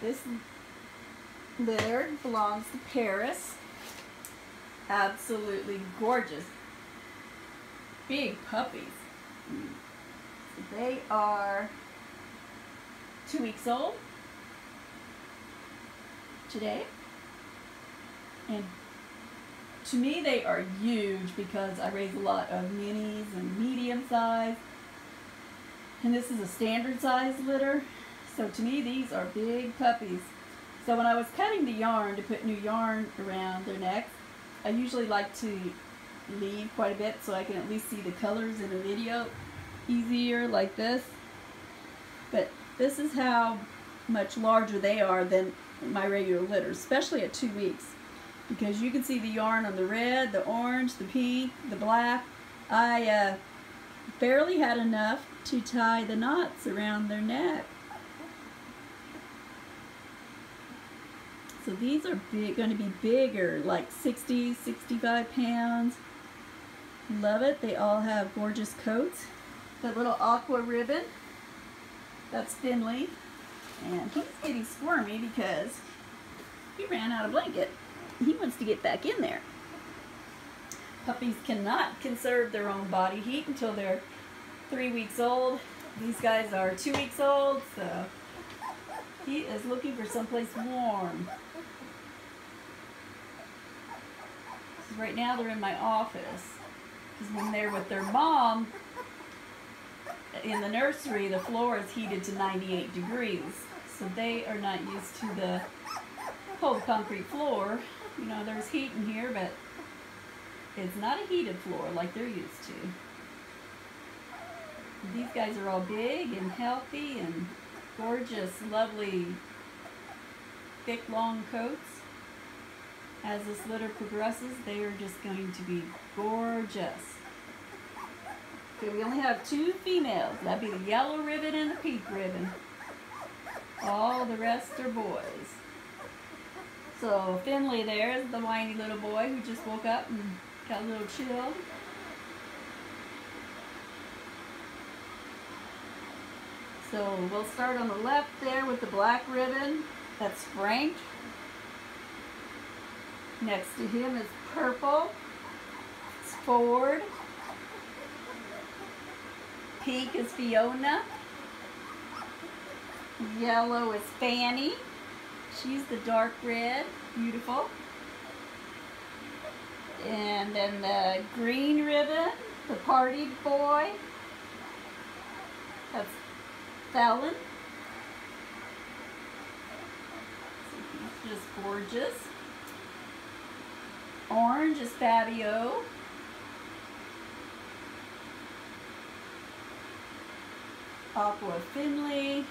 This litter belongs to Paris. Absolutely gorgeous. Big puppies. So they are two weeks old today. And to me, they are huge because I raise a lot of minis and medium size. And this is a standard size litter. So to me, these are big puppies. So when I was cutting the yarn to put new yarn around their necks, I usually like to leave quite a bit so I can at least see the colors in a video easier like this. But this is how much larger they are than my regular litters, especially at two weeks. Because you can see the yarn on the red, the orange, the pink, the black. I uh, barely had enough to tie the knots around their neck. So these are big, going to be bigger, like 60, 65 pounds. Love it. They all have gorgeous coats. The little aqua ribbon, that's Finley. And he's getting squirmy because he ran out of blanket. He wants to get back in there. Puppies cannot conserve their own body heat until they're three weeks old. These guys are two weeks old, so he is looking for someplace warm. Right now they're in my office. Because when they're with their mom, in the nursery, the floor is heated to 98 degrees. So they are not used to the cold concrete floor. You know, there's heat in here, but it's not a heated floor like they're used to. These guys are all big and healthy and gorgeous, lovely, thick, long coats. As this litter progresses, they are just going to be gorgeous. Okay, we only have two females. That'd be the yellow ribbon and the pink ribbon. All the rest are boys. So Finley there is the whiny little boy who just woke up and got a little chilled. So we'll start on the left there with the black ribbon. That's Frank. Next to him is purple. It's Ford. Pink is Fiona. Yellow is Fanny. She's the dark red. Beautiful. And then the green ribbon, the party boy. That's Fallon. he's just gorgeous. Orange is Fabio. Aqua Finley.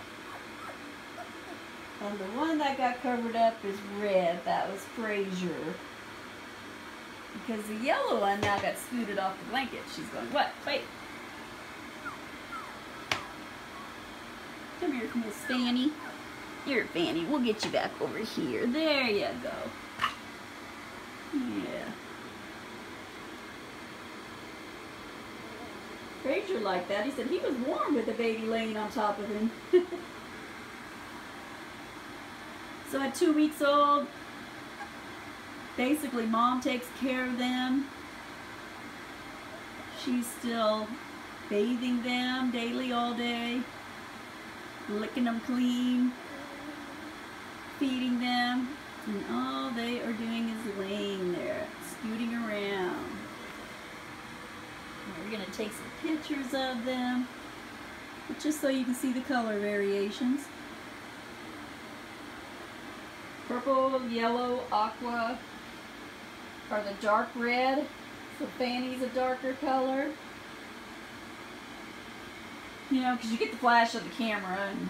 And the one that got covered up is red. That was Frazier. Because the yellow one now got scooted off the blanket. She's going, what? Wait. Come here, Miss Fanny. Here, Fanny. We'll get you back over here. There you go. Yeah. Frazier liked that. He said he was warm with the baby laying on top of him. so at two weeks old, basically mom takes care of them. She's still bathing them daily all day, licking them clean, feeding them, and all they are doing is laying there, scooting around. We're going to take some pictures of them, just so you can see the color variations. Purple, yellow, aqua are the dark red. So Fanny's a darker color. You know, because you get the flash of the camera and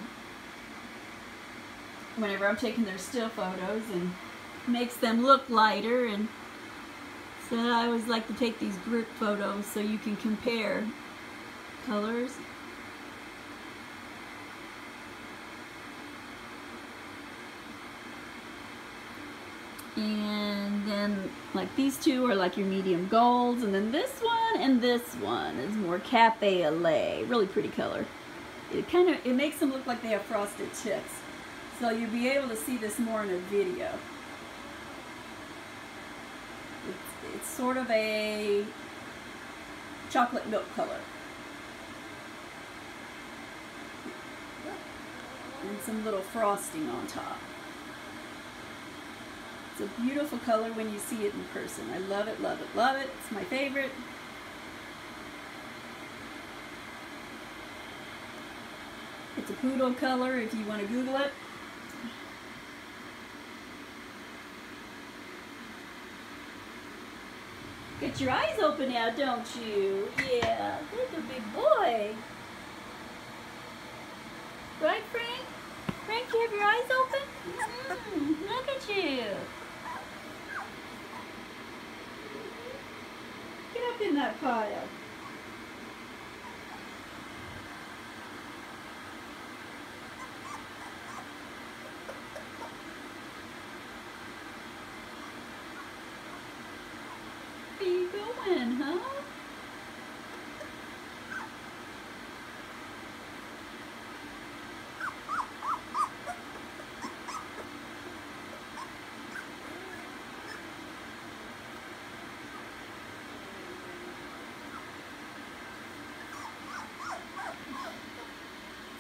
whenever I'm taking their still photos and makes them look lighter and so I always like to take these group photos so you can compare colors. And then like these two are like your medium golds and then this one and this one is more cafe au lait. Really pretty color. It kind of, it makes them look like they have frosted tips. So you'll be able to see this more in a video. It's, it's sort of a chocolate milk color. And some little frosting on top. It's a beautiful color when you see it in person. I love it, love it, love it. It's my favorite. It's a poodle color if you want to Google it. Get your eyes open now, don't you? Yeah, that's a big boy. Right, Frank? Frank, you have your eyes open? Mm, look at you. Get up in that pile. Huh?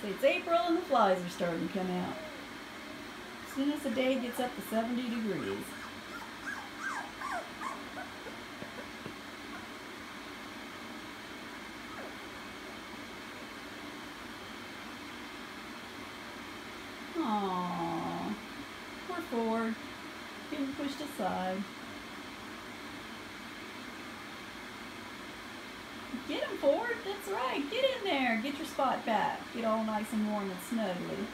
So it's April and the flies are starting to come out. As soon as the day gets up to 70 degrees. Aww, poor Ford, getting pushed aside. Get him, Ford. That's right. Get in there. Get your spot back. Get all nice and warm and snuggly.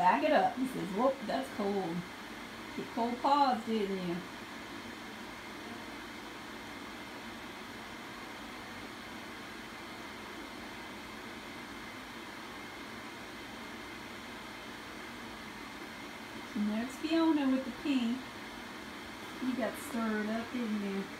Back it up. He says, whoop, that's cold. Get cold paws, didn't you? And there's Fiona with the pink. You got stirred up, didn't you?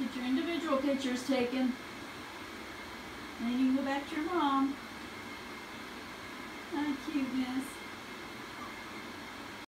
Let's get your individual pictures taken. And Then you can go back to your mom. My cuteness.